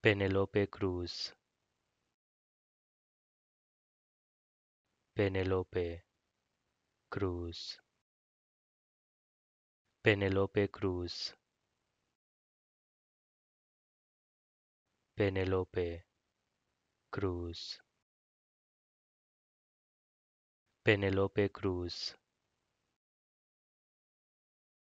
Penelope Cruz. Penelope Cruz. Penelope Cruz. Penelope Cruz. Penelope Cruz.